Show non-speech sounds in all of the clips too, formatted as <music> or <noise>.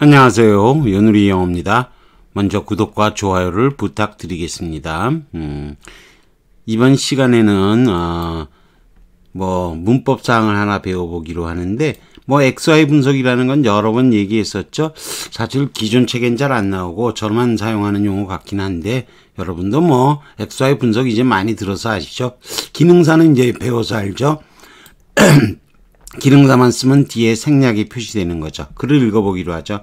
안녕하세요. 연우리 영어입니다. 먼저 구독과 좋아요를 부탁드리겠습니다. 음, 이번 시간에는 어, 뭐 문법 사항을 하나 배워보기로 하는데 뭐 XY 분석이라는 건 여러 번 얘기했었죠. 사실 기존 책엔 잘 안 나오고 저만 사용하는 용어 같긴 한데 여러분도 뭐 XY 분석 이제 많이 들어서 아시죠? 기능사는 이제 배워서 알죠. <clears throat> 기능사만 쓰면 뒤에 생략이 표시되는 거죠. 글을 읽어보기로 하죠.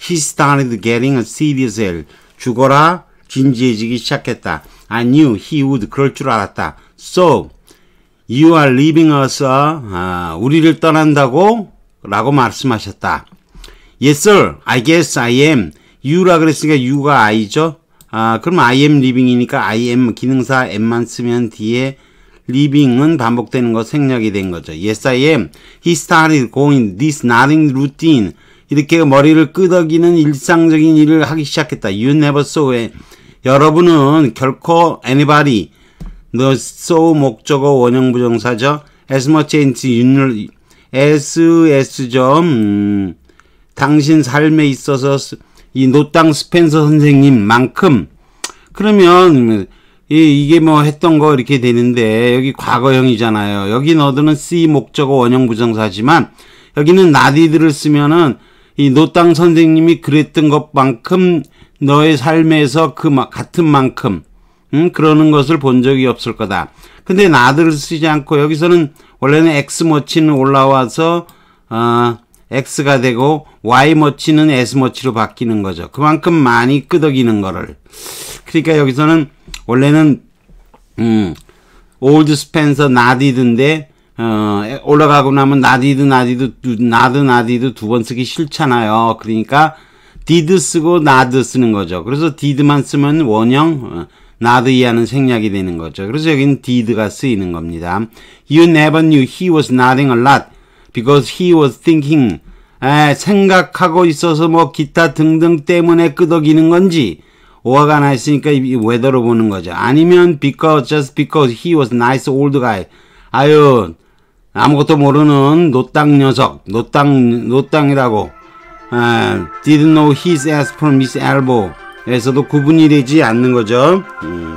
He started getting a serious ill. 죽어라 진지해지기 시작했다. I knew he would 그럴 줄 알았다. So you are leaving us. 아, 우리를 떠난다고 라고 말씀하셨다. Yes sir. I guess I am. you라 그랬으니까 you가 I죠. 아, 그럼 I am living이니까 I am 기능사 am만 쓰면 뒤에 living은 반복되는 거 생략이 된 거죠. Yes, I am. He started going this nothing routine. 이렇게 머리를 끄덕이는 일상적인 일을 하기 시작했다. You never saw it. 여러분은 결코 anybody. 너 saw 목적어 원형 부정사죠. as much as you SS죠. 음, 당신 삶에 있어서 이 노땅 스펜서 선생님만큼 그러면 이, 이게 뭐 했던 거 이렇게 되는데 여기 과거형이잖아요. 여기 너드는 C 목적어 원형 부정사지만 여기는 나디드를 쓰면은 이 노땅 선생님이 그랬던 것만큼 너의 삶에서 그 같은 만큼 음, 그러는 것을 본 적이 없을 거다. 근데 나들을 쓰지 않고 여기서는 원래는 X 머치는 올라와서 어, X가 되고 Y 머치는 S 머치로 바뀌는 거죠. 그만큼 많이 끄덕이는 거를. 그러니까 여기서는 원래는 음, old Spencer nodded인데 어, 올라가고 나면 nodded nodded nod nodded 두 번 쓰기 싫잖아요. 그러니까 did 쓰고 nod 쓰는 거죠. 그래서 did만 쓰면 원형 어, nod 이하는 생략이 되는 거죠. 그래서 여기는 did가 쓰이는 겁니다. You never knew if he was nodding a lot because he was thinking 에, 생각하고 있어서 뭐 기타 등등 때문에 끄덕이는 건지 or가 나와 있으니까 이 whether로 보는 거죠. 아니면 because just because he was nice old guy. 아유 아무것도 모르는 노땅 녀석, 노땅 노땅이라고. 아, didn't know his ass from his elbow. ass도 구분이 되지 않는 거죠. 음.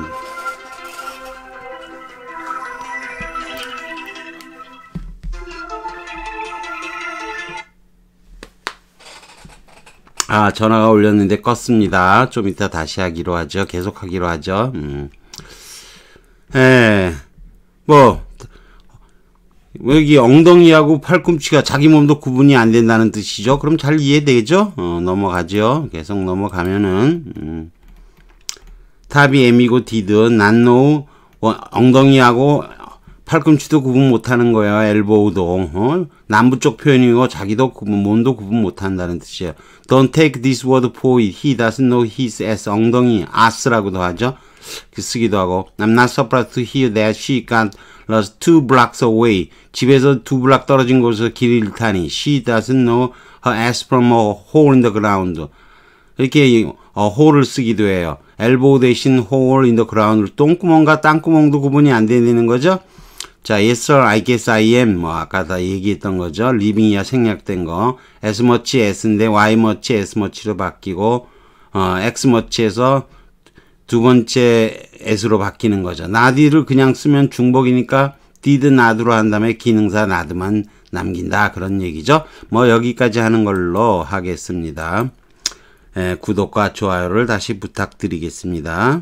아, 전화가 올렸는데 껐습니다. 좀 이따 다시 하기로 하죠. 계속 하기로 하죠. 음. 에, 뭐, 여기 엉덩이하고 팔꿈치가 자기 몸도 구분이 안 된다는 뜻이죠. 그럼 잘 이해되죠? 어, 넘어가죠. 계속 넘어가면은, 음. 탑이 M이고 디드, 난노, 엉덩이하고 팔꿈치도 구분 못하는 거야. 엘보우도 어? 남부 쪽 표현이고 자기도 구분 몸도 구분 못한다는 뜻이에요. Don't take this word for it. He doesn't know his ass 엉덩이 as라고도 하죠. 그 쓰기도 하고 I'm not surprised to hear that she got lost two blocks away. 집에서 두 블락 떨어진 곳에서 길을 잃다니 She doesn't know her ass from a hole in the ground. 이렇게 어, 홀을 쓰기도 해요. 엘보우 대신 hole in the ground. 똥구멍과 땅구멍도 구분이 안 되는 거죠. 자, yes sir, I guess I am. 뭐 아까 다 얘기했던 거죠. living이야 생략된 거. as much as인데 y much as much로 바뀌고 어, x much에서 두 번째 as로 바뀌는 거죠. not를 그냥 쓰면 중복이니까 did not로 한 다음에 기능사 not만 남긴다. 그런 얘기죠. 뭐 여기까지 하는 걸로 하겠습니다. 예, 구독과 좋아요를 다시 부탁드리겠습니다.